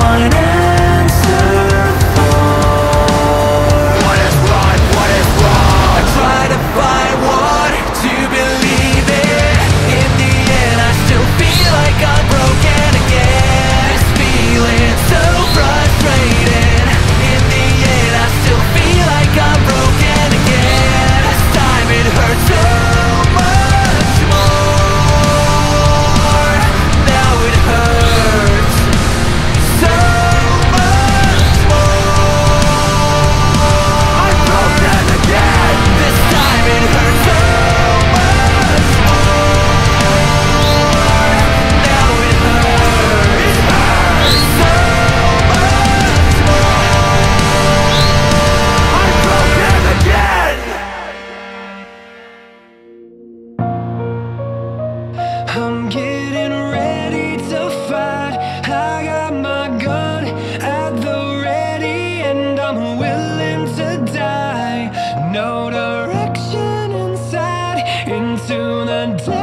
find answer into